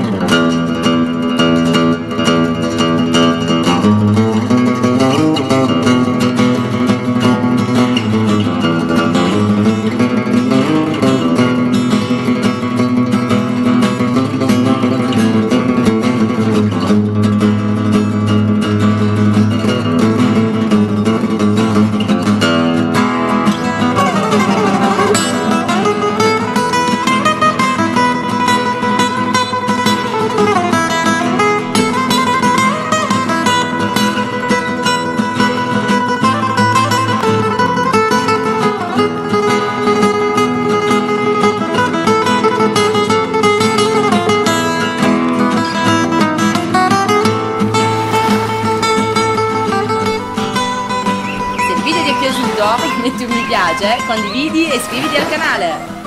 うん。Piaciuto metti un mi piace, condividi e iscriviti al canale.